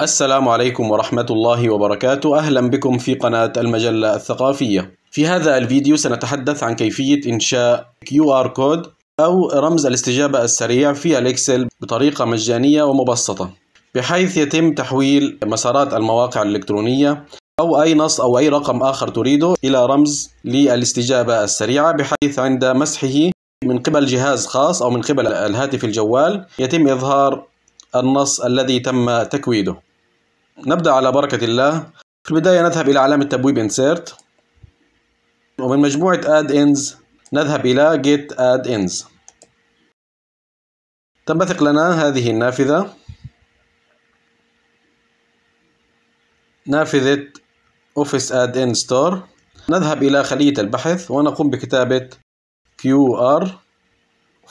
السلام عليكم ورحمة الله وبركاته. أهلا بكم في قناة المجلة الثقافية. في هذا الفيديو سنتحدث عن كيفية إنشاء QR كود أو رمز الاستجابة السريع في الإكسل بطريقة مجانية ومبسطة بحيث يتم تحويل مسارات المواقع الإلكترونية أو أي نص أو أي رقم آخر تريده إلى رمز للاستجابة السريعة بحيث عند مسحه من قبل جهاز خاص أو من قبل الهاتف الجوال يتم إظهار النص الذي تم تكويده. نبدأ على بركة الله. في البداية نذهب إلى علامة تبويب Insert ومن مجموعة Add Ins نذهب إلى Get Add Ins. تنبثق لنا هذه النافذة. نافذة Office Add In Store. نذهب إلى خلية البحث ونقوم بكتابة QR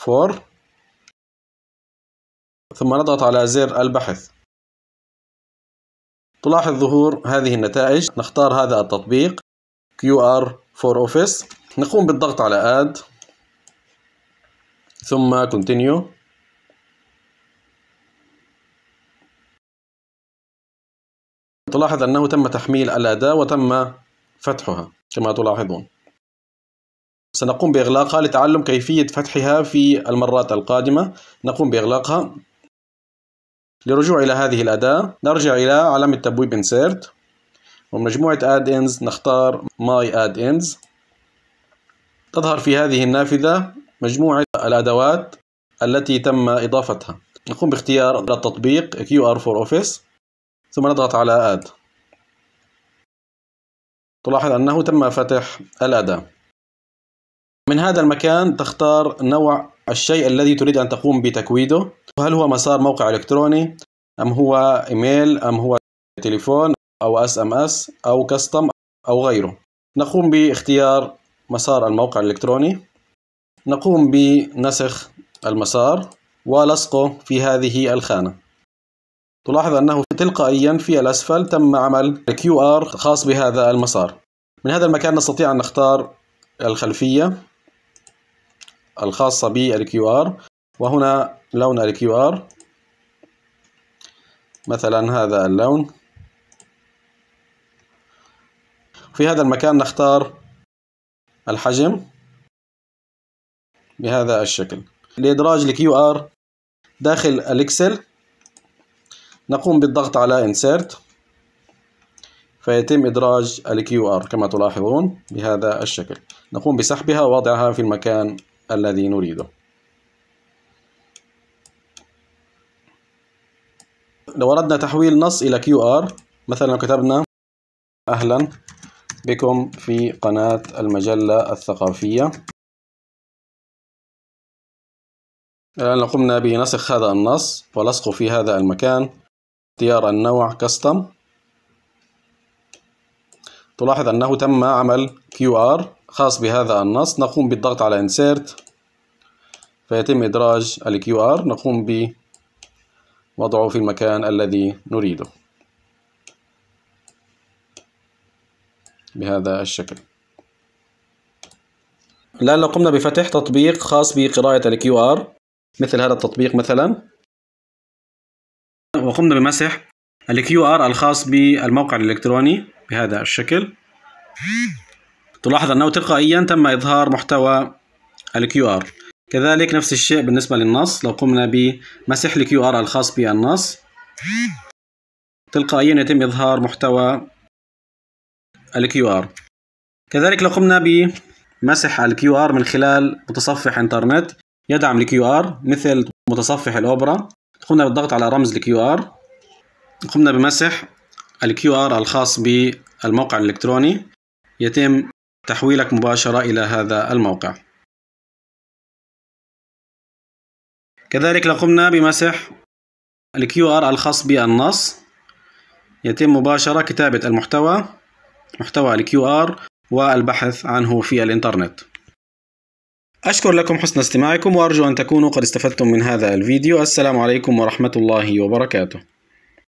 4 ثم نضغط على زر البحث. تلاحظ ظهور هذه النتائج. نختار هذا التطبيق. QR for Office نقوم بالضغط على Add ثم Continue. تلاحظ أنه تم تحميل الأداة وتم فتحها كما تلاحظون. سنقوم بإغلاقها لتعلم كيفية فتحها في المرات القادمة. نقوم بإغلاقها. للرجوع إلى هذه الأداة نرجع إلى علامة تبويب Insert. ومجموعة Add-ins نختار My Add-ins. تظهر في هذه النافذة مجموعة الأدوات التي تم إضافتها. نقوم باختيار التطبيق QR for Office ثم نضغط على Add. تلاحظ أنه تم فتح الأداة. من هذا المكان تختار نوع الشيء الذي تريد أن تقوم بتكويده. هل هو مسار موقع إلكتروني أم هو إيميل أم هو تليفون أو SMS أو custom أو غيره. نقوم باختيار مسار الموقع الإلكتروني. نقوم بنسخ المسار ولصقه في هذه الخانة. تلاحظ أنه تلقائيا في الأسفل تم عمل QR خاص بهذا المسار. من هذا المكان نستطيع أن نختار الخلفية. الخاصة بال QR وهنا لون ال QR مثلا هذا اللون. في هذا المكان نختار الحجم بهذا الشكل. لإدراج ال QR داخل ال Excel نقوم بالضغط على Insert. فيتم إدراج ال QR كما تلاحظون بهذا الشكل. نقوم بسحبها ووضعها في المكان الذي نريده. لو أردنا تحويل نص إلى QR مثلا لو كتبنا أهلا بكم في قناة المجلة الثقافية. الآن قمنا بنسخ هذا النص ولصقه في هذا المكان اختيار النوع كاستم تلاحظ أنه تم عمل QR خاص بهذا النص نقوم بالضغط على Insert فيتم إدراج ال QR نقوم بوضعه في المكان الذي نريده. بهذا الشكل. الآن لو قمنا بفتح تطبيق خاص بقراءة ال QR مثل هذا التطبيق مثلا. وقمنا بمسح ال QR الخاص بالموقع الإلكتروني بهذا الشكل. تلاحظ أنه تلقائيا تم إظهار محتوى ال QR كذلك نفس الشيء بالنسبة للنص. لو قمنا بمسح ال QR الخاص بالنص تلقائيا يتم إظهار محتوى ال QR كذلك لو قمنا بمسح ال QR من خلال متصفح إنترنت يدعم ال QR مثل متصفح الأوبرا. قمنا بالضغط على رمز ال QR قمنا بمسح ال QR الخاص بالموقع الإلكتروني. يتم تحويلك مباشرة إلى هذا الموقع. كذلك لو قمنا بمسح ال QR الخاص بالنص. يتم مباشرة كتابة المحتوى محتوى ال QR والبحث عنه في الإنترنت. أشكر لكم حسن استماعكم وأرجو أن تكونوا قد استفدتم من هذا الفيديو. السلام عليكم ورحمة الله وبركاته.